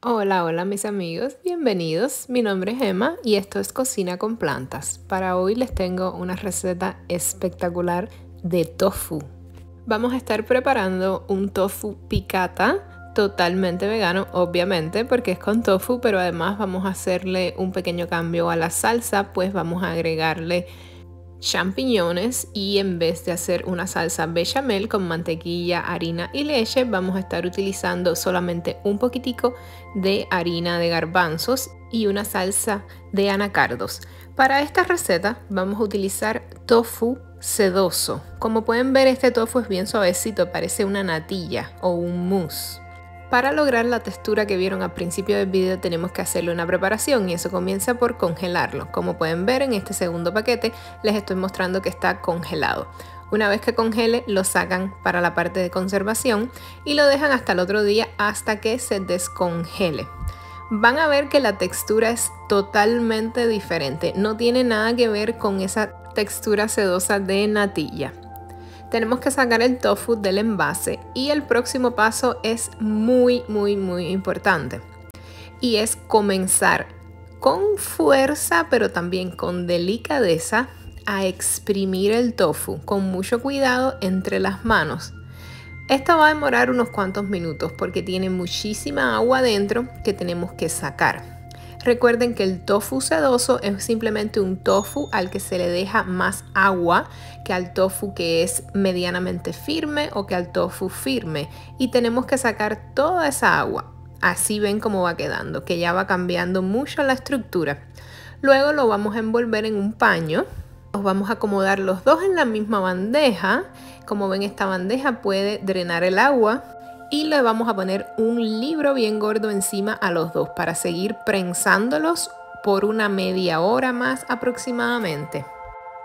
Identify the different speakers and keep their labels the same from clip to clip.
Speaker 1: Hola, hola mis amigos, bienvenidos. Mi nombre es Emma y esto es Cocina con Plantas. Para hoy les tengo una receta espectacular de tofu. Vamos a estar preparando un tofu picata totalmente vegano, obviamente, porque es con tofu, pero además vamos a hacerle un pequeño cambio a la salsa, pues vamos a agregarle champiñones y en vez de hacer una salsa bechamel con mantequilla, harina y leche, vamos a estar utilizando solamente un poquitico de harina de garbanzos y una salsa de anacardos. Para esta receta vamos a utilizar tofu sedoso. Como pueden ver este tofu es bien suavecito, parece una natilla o un mousse. Para lograr la textura que vieron al principio del video tenemos que hacerle una preparación y eso comienza por congelarlo. Como pueden ver en este segundo paquete les estoy mostrando que está congelado. Una vez que congele lo sacan para la parte de conservación y lo dejan hasta el otro día hasta que se descongele. Van a ver que la textura es totalmente diferente, no tiene nada que ver con esa textura sedosa de natilla tenemos que sacar el tofu del envase y el próximo paso es muy muy muy importante y es comenzar con fuerza pero también con delicadeza a exprimir el tofu con mucho cuidado entre las manos. Esto va a demorar unos cuantos minutos porque tiene muchísima agua dentro que tenemos que sacar. Recuerden que el tofu sedoso es simplemente un tofu al que se le deja más agua que al tofu que es medianamente firme o que al tofu firme. Y tenemos que sacar toda esa agua. Así ven cómo va quedando, que ya va cambiando mucho la estructura. Luego lo vamos a envolver en un paño. Los vamos a acomodar los dos en la misma bandeja. Como ven esta bandeja puede drenar el agua y le vamos a poner un libro bien gordo encima a los dos para seguir prensándolos por una media hora más aproximadamente.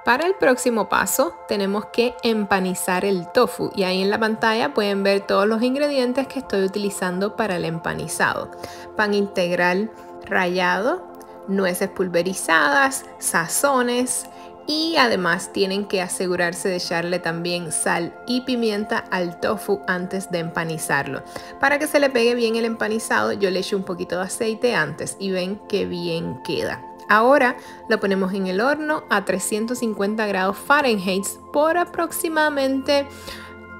Speaker 1: Para el próximo paso tenemos que empanizar el tofu y ahí en la pantalla pueden ver todos los ingredientes que estoy utilizando para el empanizado. Pan integral rallado, nueces pulverizadas, sazones, y además tienen que asegurarse de echarle también sal y pimienta al tofu antes de empanizarlo. Para que se le pegue bien el empanizado yo le echo un poquito de aceite antes y ven que bien queda. Ahora lo ponemos en el horno a 350 grados Fahrenheit por aproximadamente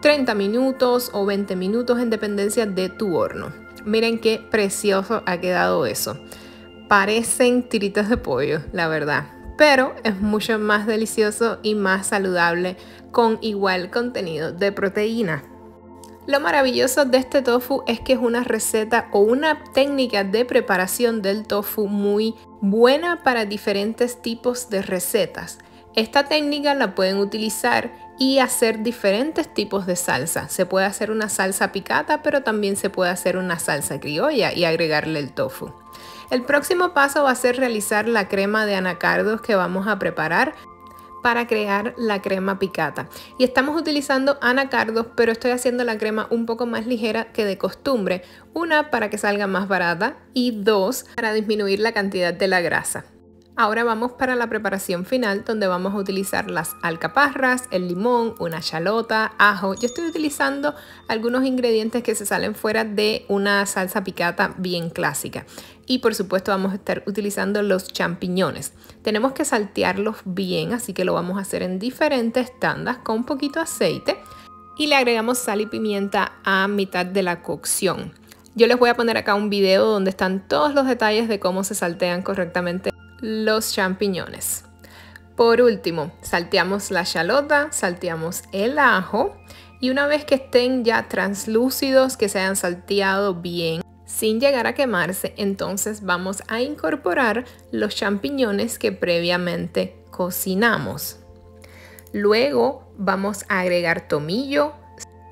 Speaker 1: 30 minutos o 20 minutos en dependencia de tu horno. Miren qué precioso ha quedado eso. Parecen tiritas de pollo, la verdad pero es mucho más delicioso y más saludable con igual contenido de proteína. Lo maravilloso de este tofu es que es una receta o una técnica de preparación del tofu muy buena para diferentes tipos de recetas. Esta técnica la pueden utilizar y hacer diferentes tipos de salsa. Se puede hacer una salsa picata, pero también se puede hacer una salsa criolla y agregarle el tofu. El próximo paso va a ser realizar la crema de anacardos que vamos a preparar para crear la crema picata. Y estamos utilizando anacardos, pero estoy haciendo la crema un poco más ligera que de costumbre. Una, para que salga más barata y dos, para disminuir la cantidad de la grasa. Ahora vamos para la preparación final donde vamos a utilizar las alcaparras, el limón, una chalota, ajo. Yo estoy utilizando algunos ingredientes que se salen fuera de una salsa picata bien clásica. Y por supuesto vamos a estar utilizando los champiñones. Tenemos que saltearlos bien, así que lo vamos a hacer en diferentes tandas con un poquito de aceite. Y le agregamos sal y pimienta a mitad de la cocción. Yo les voy a poner acá un video donde están todos los detalles de cómo se saltean correctamente los champiñones. Por último, salteamos la chalota, salteamos el ajo y una vez que estén ya translúcidos, que se hayan salteado bien, sin llegar a quemarse, entonces vamos a incorporar los champiñones que previamente cocinamos. Luego vamos a agregar tomillo,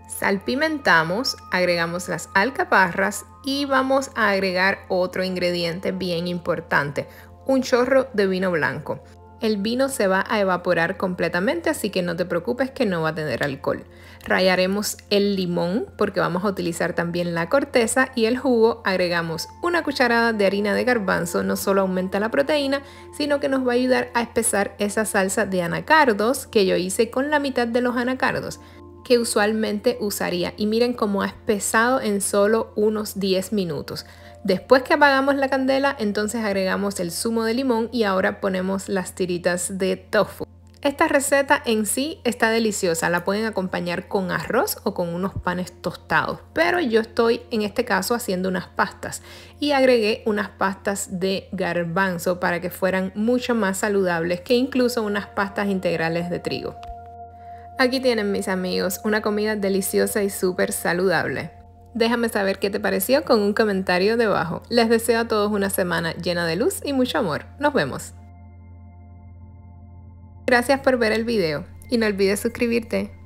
Speaker 1: salpimentamos, agregamos las alcaparras y vamos a agregar otro ingrediente bien importante, un chorro de vino blanco. El vino se va a evaporar completamente, así que no te preocupes que no va a tener alcohol. Rayaremos el limón porque vamos a utilizar también la corteza y el jugo. Agregamos una cucharada de harina de garbanzo, no solo aumenta la proteína, sino que nos va a ayudar a espesar esa salsa de anacardos que yo hice con la mitad de los anacardos que usualmente usaría y miren cómo ha espesado en solo unos 10 minutos. Después que apagamos la candela, entonces agregamos el zumo de limón y ahora ponemos las tiritas de tofu. Esta receta en sí está deliciosa, la pueden acompañar con arroz o con unos panes tostados, pero yo estoy en este caso haciendo unas pastas y agregué unas pastas de garbanzo para que fueran mucho más saludables que incluso unas pastas integrales de trigo. Aquí tienen mis amigos, una comida deliciosa y súper saludable. Déjame saber qué te pareció con un comentario debajo. Les deseo a todos una semana llena de luz y mucho amor. Nos vemos. Gracias por ver el video y no olvides suscribirte.